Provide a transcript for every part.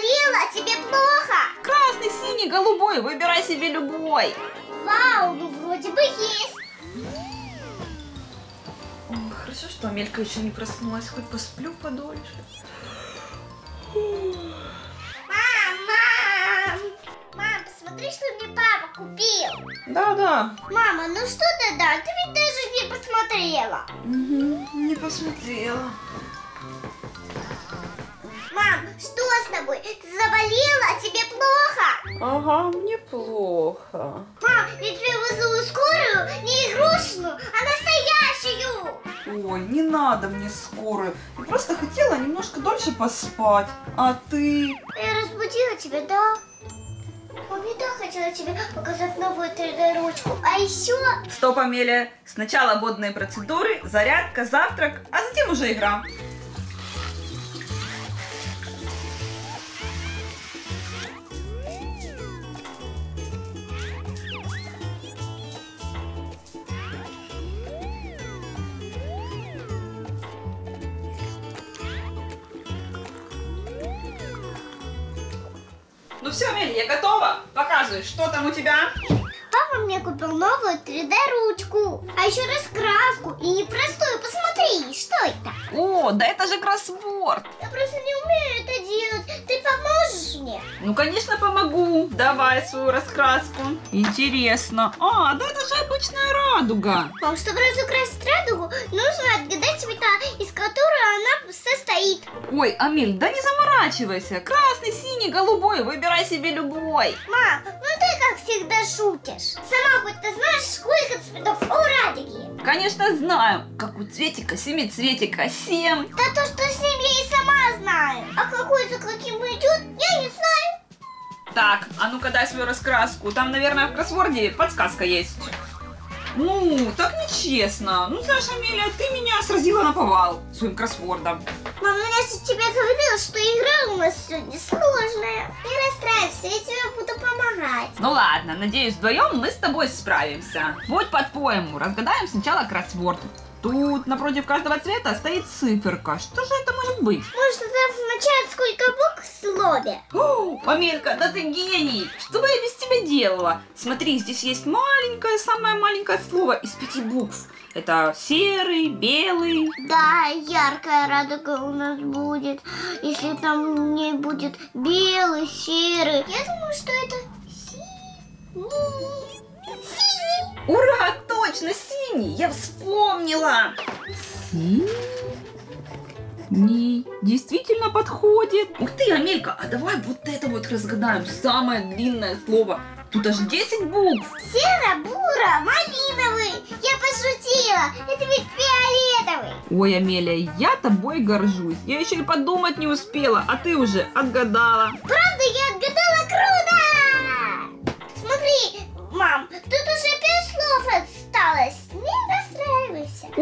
заболела, а тебе плохо? Красный, синий, голубой, выбирай себе любой. Вау, ну вроде бы есть. Ой, хорошо, что Амелька еще не проснулась, хоть посплю подольше. Мам, мам! Мам, посмотри, что мне папа купил. Да, да. Мама, ну что ты дал? Ты ведь даже не посмотрела. не посмотрела. Мам, что с тобой? Ты заболела, а тебе плохо? Ага, мне плохо. Мам, я тебе вызову скорую, не игрушечную, а настоящую. Ой, не надо мне скорую. Я просто хотела немножко дольше поспать. А ты? Я разбудила тебя, да? Мам, я так хотела тебе показать новую 3D-ручку. А еще... Стоп, Амелия. Сначала водные процедуры, зарядка, завтрак, а затем уже игра. Ну все, Амелия, я готова. Показывай, что там у тебя. Папа мне купил новую 3D-ручку, а еще раскраску и непростую. Посмотри, что это? О, да это же кроссворд. Я просто не умею это делать. Ты поможешь мне? Ну, конечно, помогу. Давай свою раскраску. Интересно. А, да это же обычная радуга. Мам, чтобы разукрасить радугу, нужно отгадать цвета, из которых она состоит. Ой, Амель, да не заморачивайся. Красный, синий, голубой. Выбирай себе любой. Мам, ну ты как всегда шутишь. Сама хоть ты знаешь, сколько цветов у радуги? Конечно, знаю. Как у цветика, семицветика, семь. Да то, что с ним я и сама знаю. А какой за каким идет, я не знаю. Так, а ну-ка дай свою раскраску. Там, наверное, в кроссворде подсказка есть. Ну, так нечестно. Ну, знаешь, Амелия, ты меня сразила на повал своим кроссвордом. Мам, ну я же тебе говорила, что игра у нас сегодня сложная. Не расстраивайся, я тебе Ну ладно, надеюсь, вдвоем мы с тобой справимся. Вот по-твоему, разгадаем сначала кроссворд. Тут напротив каждого цвета стоит циферка. Что же это может быть? Может, это означает, сколько букв в слове? О, Амелька, да ты гений! Что бы я без тебя делала? Смотри, здесь есть маленькое, самое маленькое слово из пяти букв. Это серый, белый. Да, яркая радуга у нас будет, если там не будет белый, серый. Я думаю, что это. Ура, точно, синий! Я вспомнила! Синий действительно подходит. Ух ты, Амелька, а давай вот это вот разгадаем. Самое длинное слово. Тут аж 10 букв. Серо-буро, малиновый. Я пошутила. Это ведь фиолетовый. Ой, Амелия, я тобой горжусь. Я еще и подумать не успела, а ты уже отгадала. Правда, я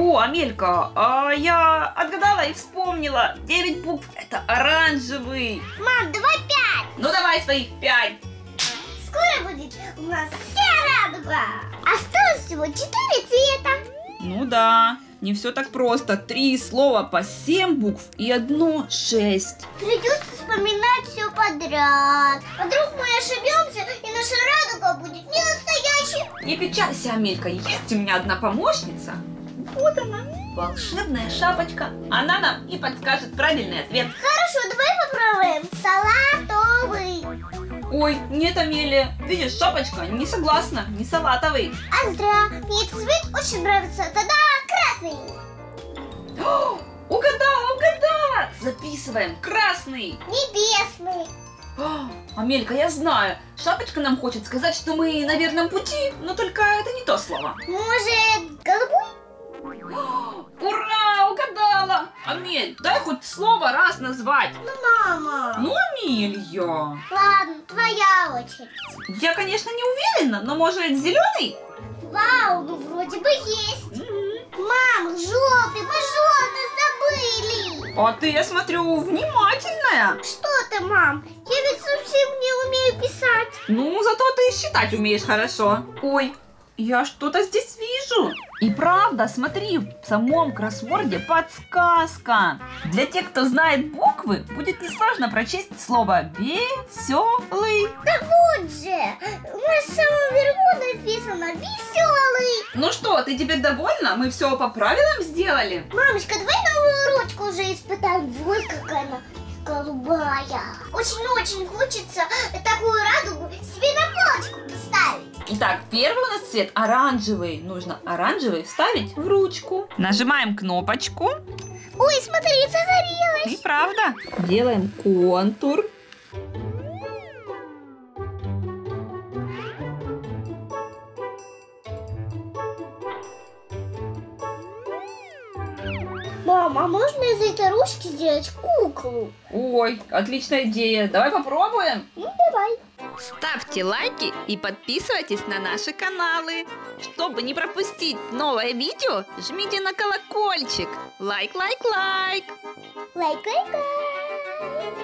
О, Амелька, а я отгадала и вспомнила. 9 букв это оранжевый. Мам, давай пять. Ну давай своих 5. Скоро будет у нас вся радуга. Осталось всего четыре цвета. Ну да, не все так просто. Три слова по 7 букв и одно 6. Придется вспоминать все подряд. А вдруг мы ошибемся, и наша радуга будет не настоящей. Не печалься, Амелька, есть у меня одна помощница. Вот она, волшебная шапочка. Она нам и подскажет правильный ответ. Хорошо, давай попробуем. Салатовый. Ой, нет, Амелия, видишь, шапочка не согласна, не салатовый. А зря. Мне этот цвет очень нравится. Тогда красный. О, угадала, угадала! Записываем, красный. Небесный. Амелька, я знаю, шапочка нам хочет сказать, что мы на верном пути, но только это не то слово. Может, Ура, угадала! Амель, дай хоть слово раз назвать. Ну, мама. Ну, Амелья. Ладно, твоя очередь. Я, конечно, не уверена, но может зеленый? Вау, ну вроде бы есть. Мам, желтый, мы желтый забыли. А ты, я смотрю, внимательная. Что ты, мам? Я ведь совсем не умею писать. Ну, зато ты считать умеешь хорошо. Ой, я что-то здесь вижу. И правда, смотри, в самом кроссворде подсказка. Для тех, кто знает буквы, будет несложно прочесть слово веселый. Вот же, на самом верху написано веселый. Ну что, ты теперь довольна? Мы все по правилам сделали? Мамочка, давай новую ручку уже испытаем. Ой, какая она голубая. Очень-очень хочется такую радугу себе на полочку поставить. Итак, первый у нас цвет оранжевый. Нужно оранжевый вставить в ручку. Нажимаем кнопочку. Ой, смотри, загорелась. И правда. Делаем контур. Мама, а можно из этой ручки сделать куклу? Ой, отличная идея. Давай попробуем. Ну, давай. Ставьте лайки и подписывайтесь на наши каналы. Чтобы не пропустить новое видео, жмите на колокольчик. Лайк, лайк, лайк. Лайк, лайк, лайк.